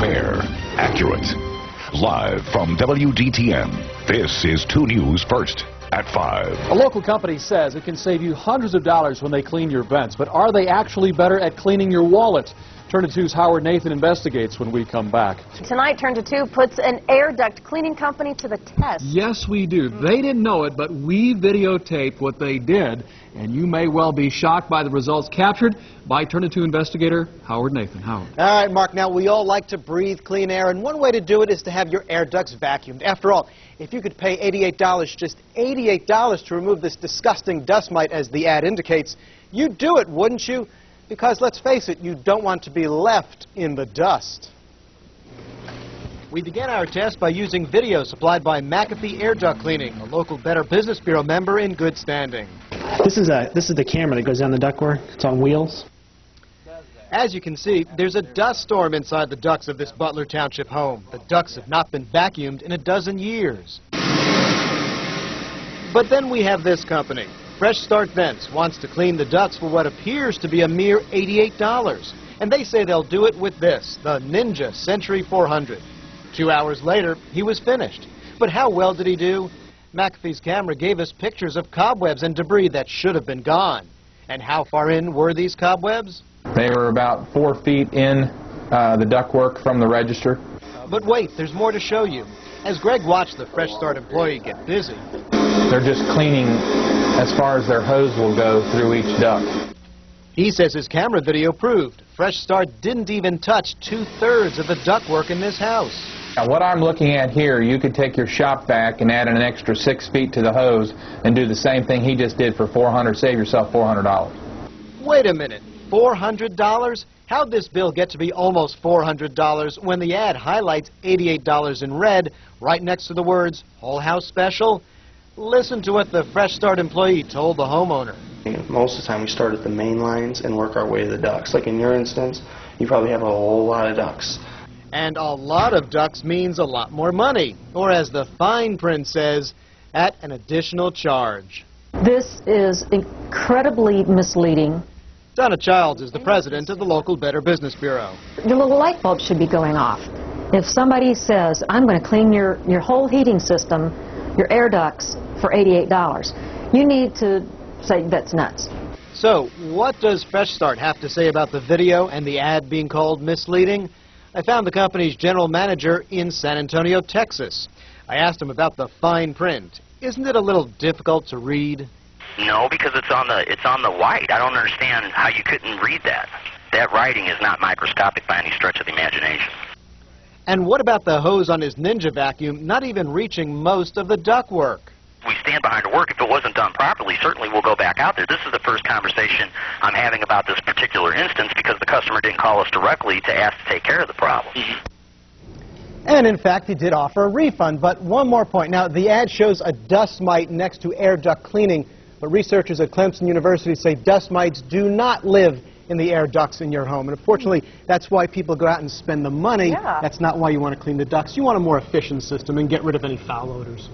Fair, accurate. Live from WDTN, this is 2 News First at 5. A local company says it can save you hundreds of dollars when they clean your vents, but are they actually better at cleaning your wallet? Turn to 2's Howard Nathan investigates when we come back. Tonight, Turn to 2 puts an air duct cleaning company to the test. Yes, we do. They didn't know it, but we videotaped what they did, and you may well be shocked by the results captured by Turn to 2 investigator Howard Nathan. Howard. All right, Mark, now we all like to breathe clean air, and one way to do it is to have your air ducts vacuumed. After all, if you could pay $88, just $88 to remove this disgusting dust mite, as the ad indicates, you'd do it, wouldn't you? Because let's face it, you don't want to be left in the dust. We began our test by using video supplied by McAfee Air Duct Cleaning, a local Better Business Bureau member in good standing. This is a this is the camera that goes down the ductwork. It's on wheels. As you can see, there's a dust storm inside the ducts of this Butler Township home. The ducts have not been vacuumed in a dozen years. But then we have this company. Fresh Start Vents wants to clean the ducts for what appears to be a mere $88. And they say they'll do it with this, the Ninja Century 400. Two hours later, he was finished. But how well did he do? McAfee's camera gave us pictures of cobwebs and debris that should have been gone. And how far in were these cobwebs? They were about four feet in uh, the ductwork from the register. But wait, there's more to show you. As Greg watched the Fresh Start employee get busy, They're just cleaning as far as their hose will go through each duct. he says his camera video proved Fresh Start didn't even touch two-thirds of the ductwork in this house. Now, what I'm looking at here, you could take your shop vac and add an extra six feet to the hose and do the same thing he just did for 400. Save yourself $400. Wait a minute, $400? How'd this bill get to be almost $400 when the ad highlights $88 in red right next to the words Whole House Special? Listen to what the Fresh Start employee told the homeowner. Most of the time we start at the main lines and work our way to the ducts. Like in your instance, you probably have a whole lot of ducts. And a lot of ducks means a lot more money, or as the fine print says, at an additional charge. This is incredibly misleading. Donna Childs is the president of the local Better Business Bureau. Your little light bulb should be going off. If somebody says, I'm going to clean your, your whole heating system, your air ducts, for $88, you need to say that's nuts. So, what does Fresh Start have to say about the video and the ad being called misleading? I found the company's general manager in San Antonio, Texas. I asked him about the fine print. Isn't it a little difficult to read? No, because it's on the it's on the white. I don't understand how you couldn't read that. That writing is not microscopic by any stretch of the imagination. And what about the hose on his Ninja vacuum not even reaching most of the ductwork? We stand behind the work. If it wasn't done properly, certainly we'll go back out there. This is the first conversation I'm having about this particular instance because the customer didn't call us directly to ask to take care of the problem. Mm-hmm. And in fact, he did offer a refund. But one more point. Now, the ad shows a dust mite next to air duct cleaning, but researchers at Clemson University say dust mites do not live in the air ducts in your home. And unfortunately, that's why people go out and spend the money. Yeah. That's not why you want to clean the ducts. You want a more efficient system and get rid of any foul odors.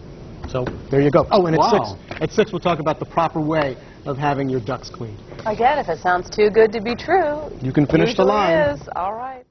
So there you go. Oh, and at six, at six, we'll talk about the proper way of having your ducks cleaned. Again, if it sounds too good to be true, You can finish the line. is. All right.